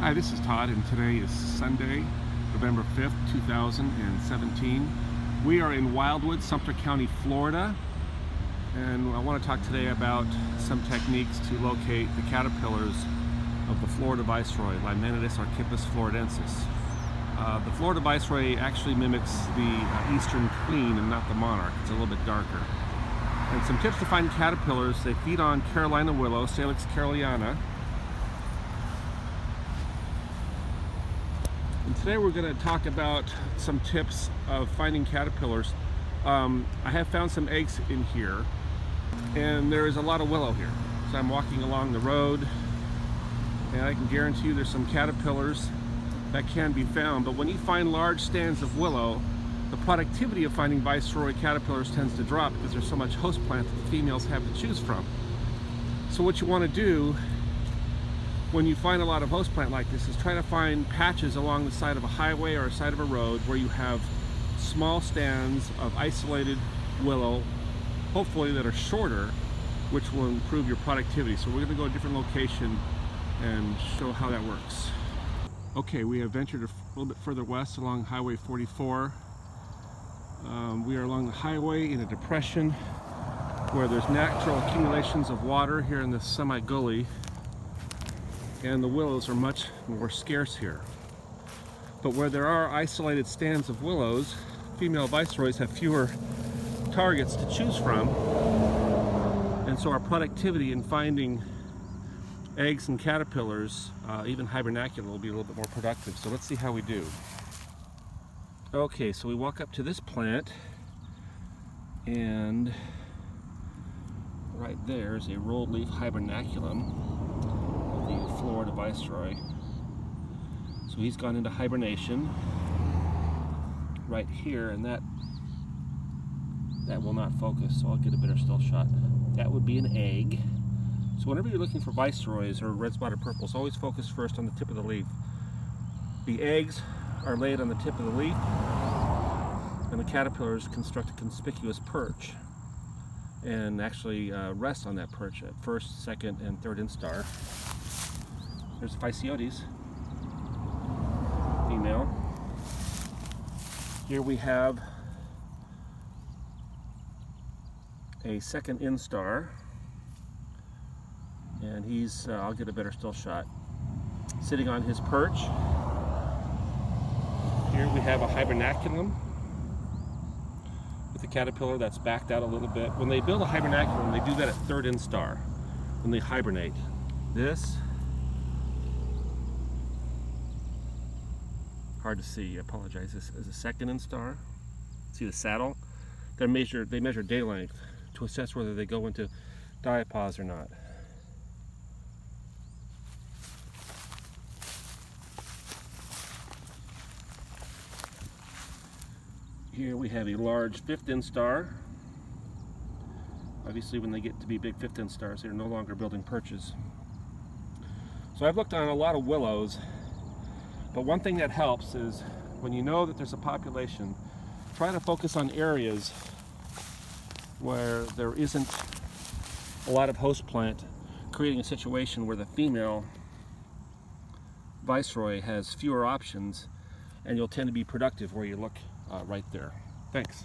Hi, this is Todd, and today is Sunday, November 5th, 2017. We are in Wildwood, Sumter County, Florida, and I want to talk today about some techniques to locate the caterpillars of the Florida Viceroy, Limenitis archippus floridensis. Uh, the Florida Viceroy actually mimics the uh, Eastern Queen and not the Monarch. It's a little bit darker. And some tips to find caterpillars, they feed on Carolina willow, Salix caroliniana, today we're going to talk about some tips of finding caterpillars. Um, I have found some eggs in here and there is a lot of willow here. So I'm walking along the road and I can guarantee you there's some caterpillars that can be found. But when you find large stands of willow, the productivity of finding viceroy caterpillars tends to drop because there's so much host plant that the females have to choose from. So what you want to do when you find a lot of host plant like this is try to find patches along the side of a highway or a side of a road where you have small stands of isolated willow, hopefully that are shorter, which will improve your productivity. So we're going to go to a different location and show how that works. Okay, we have ventured a little bit further west along Highway 44. Um, we are along the highway in a depression where there's natural accumulations of water here in this semi-gully and the willows are much more scarce here. But where there are isolated stands of willows, female viceroys have fewer targets to choose from. And so our productivity in finding eggs and caterpillars, uh, even hibernacula, will be a little bit more productive. So let's see how we do. Okay, so we walk up to this plant and right there is a rolled leaf hibernaculum Florida Viceroy. So he's gone into hibernation right here and that that will not focus so I'll get a better still shot. That would be an egg. So whenever you're looking for viceroys or red spotted purples, always focus first on the tip of the leaf. The eggs are laid on the tip of the leaf and the caterpillars construct a conspicuous perch and actually uh, rest on that perch at first, second, and third instar. There's Phyciodes, female. Here we have a second instar, and he's, uh, I'll get a better still shot, sitting on his perch. Here we have a hibernaculum with a caterpillar that's backed out a little bit. When they build a hibernaculum, they do that at third instar, when they hibernate. This hard to see. I apologize. This is a second instar. See the saddle? They measure they measure day length to assess whether they go into diapause or not. Here we have a large fifth instar. Obviously when they get to be big fifth instars, they're no longer building perches. So I've looked on a lot of willows but one thing that helps is when you know that there's a population, try to focus on areas where there isn't a lot of host plant, creating a situation where the female viceroy has fewer options and you'll tend to be productive where you look uh, right there. Thanks.